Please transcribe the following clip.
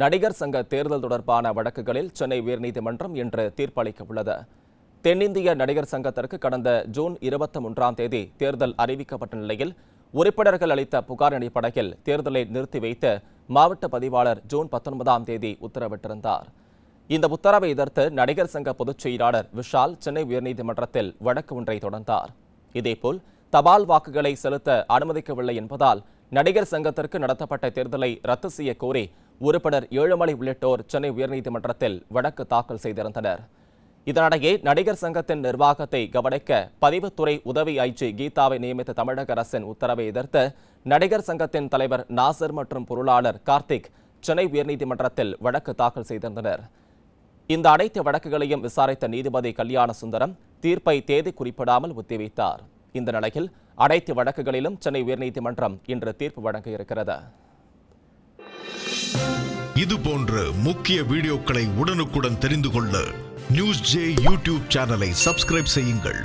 நடிகர் சங்க தேர்தல் தொடர்பான வழக்குகளில் சென்னை உயர்நீதிமன்றம் இன்று தீர்ப்பளிக்க உள்ளது தென்னிந்திய நடிகர் சங்கத்திற்கு கடந்த ஜூன் இருபத்தி மூன்றாம் தேதி தேர்தல் அறிவிக்கப்பட்ட நிலையில் உறுப்பினர்கள் அளித்த புகார் அடிப்படையில் தேர்தலை நிறுத்தி வைத்து மாவட்ட பதிவாளர் ஜூன் பத்தொன்பதாம் தேதி உத்தரவிட்டிருந்தார். இந்த உத்தரவை எதிர்த்து நடிகர் சங்க பொதுச் செயலாளர் விஷால் சென்னை உயர்நீதிமன்றத்தில் வழக்கு ஒன்றை தொடர்ந்தார். இதேபோல் தபால் வாக்குகளை செலுத்த அனுமதிக்கவில்லை என்பதால் நடிகர் சங்கத்திற்கு நடத்தப்பட்ட தேர்தலை ரத்து செய்ய கோரி உறுப்பினர் ஏழுமலை உள்ளிட்டோர் சென்னை உயர்நீதிமன்றத்தில் வழக்கு தாக்கல் செய்திருந்தனர். இதனிடையே நடிகர் சங்கத்தின் நிர்வாகத்தை கவனிக்க பதிவுத்துறை உதவி ஐஜி கீதாவை நியமித்த தமிழக அரசின் உத்தரவை எதிர்த்து நடிகர் சங்கத்தின் தலைவர் நாசர் மற்றும் பொருளாளர் கார்த்திக் சென்னை உயர்நீதிமன்றத்தில் வழக்கு தாக்கல் செய்திருந்தனர். இந்த அனைத்து வழக்குகளையும் விசாரித்த நீதிபதி கல்யாண சுந்தரம் தீர்ப்பை தேதி குறிப்பிடாமல் ஒத்திவைத்தார். இந்த நிலையில் அனைத்து வழக்குகளிலும் சென்னை உயர்நீதிமன்றம் இன்று தீர்ப்பு வழங்க இருக்கிறது. இது போன்ற முக்கிய வீடியோக்களை உடனுக்குடன் தெரிந்து கொள்ள நியூஸ் ஜே யூடியூப் சேனலை சப்ஸ்கிரைப் செய்யுங்கள்.